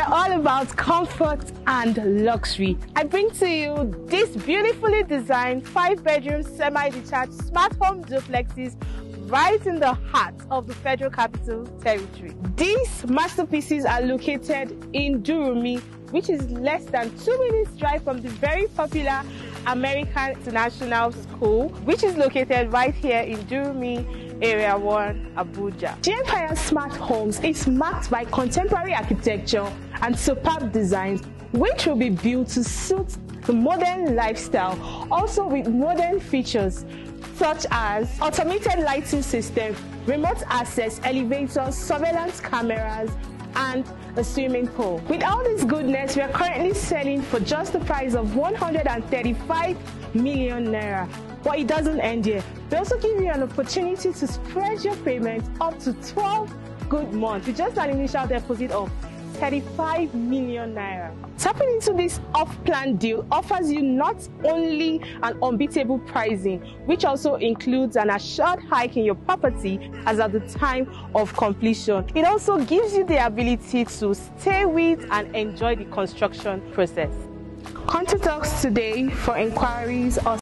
all about comfort and luxury. I bring to you this beautifully designed five bedroom semi detached smart home duplexes right in the heart of the Federal Capital Territory. These masterpieces are located in Durumi, which is less than two minutes drive from the very popular American International School, which is located right here in Durumi, Area 1, Abuja. The Empire Smart Homes is marked by contemporary architecture and superb designs, which will be built to suit the modern lifestyle, also with modern features such as automated lighting system, remote access elevators, surveillance cameras, and a swimming pool. With all this goodness, we are currently selling for just the price of 135 million naira. But it doesn't end here. We also give you an opportunity to spread your payment up to 12 good months with just an initial deposit of 35 million naira. Tapping into this off-plan deal offers you not only an unbeatable pricing, which also includes an assured hike in your property as at the time of completion. It also gives you the ability to stay with and enjoy the construction process. Contact us today for inquiries or